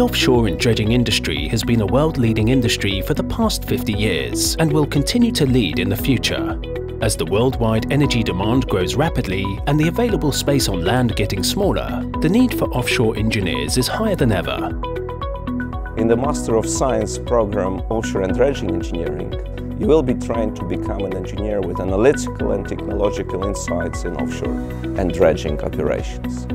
offshore and dredging industry has been a world-leading industry for the past 50 years and will continue to lead in the future. As the worldwide energy demand grows rapidly and the available space on land getting smaller, the need for offshore engineers is higher than ever. In the Master of Science program Offshore and Dredging Engineering, you will be trained to become an engineer with analytical and technological insights in offshore and dredging operations.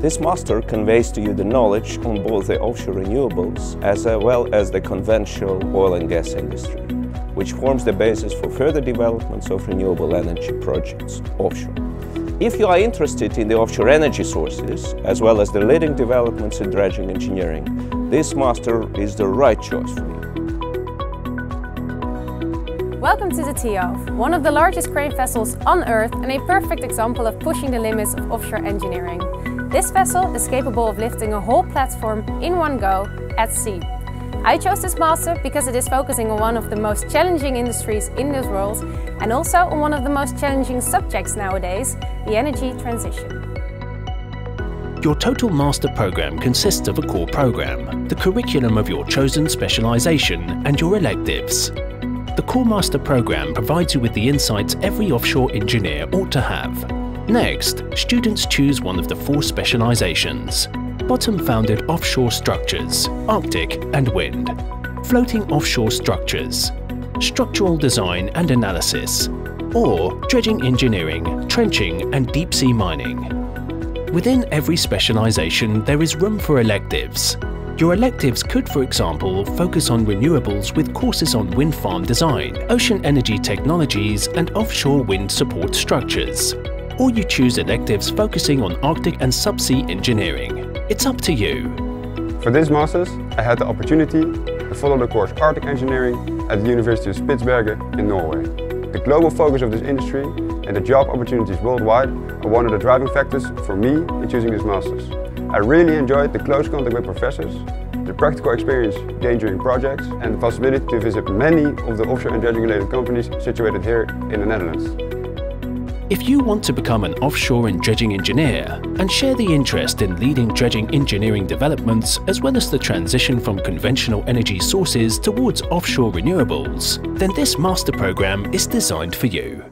This master conveys to you the knowledge on both the offshore renewables as well as the conventional oil and gas industry, which forms the basis for further developments of renewable energy projects offshore. If you are interested in the offshore energy sources, as well as the leading developments in dredging engineering, this master is the right choice for you. Welcome to the Thialf, one of the largest crane vessels on Earth and a perfect example of pushing the limits of offshore engineering. This vessel is capable of lifting a whole platform in one go at sea. I chose this master because it is focusing on one of the most challenging industries in this world and also on one of the most challenging subjects nowadays, the energy transition. Your total master program consists of a core program, the curriculum of your chosen specialization and your electives. The Core Master program provides you with the insights every offshore engineer ought to have Next, students choose one of the four specializations. Bottom-founded offshore structures, Arctic and wind. Floating offshore structures, structural design and analysis, or dredging engineering, trenching and deep sea mining. Within every specialization, there is room for electives. Your electives could, for example, focus on renewables with courses on wind farm design, ocean energy technologies and offshore wind support structures or you choose electives focusing on Arctic and subsea engineering. It's up to you. For this Masters, I had the opportunity to follow the course Arctic Engineering at the University of Spitsbergen in Norway. The global focus of this industry and the job opportunities worldwide are one of the driving factors for me in choosing this Masters. I really enjoyed the close contact with professors, the practical experience gained during projects and the possibility to visit many of the offshore and dredging related companies situated here in the Netherlands. If you want to become an offshore and dredging engineer and share the interest in leading dredging engineering developments as well as the transition from conventional energy sources towards offshore renewables, then this master program is designed for you.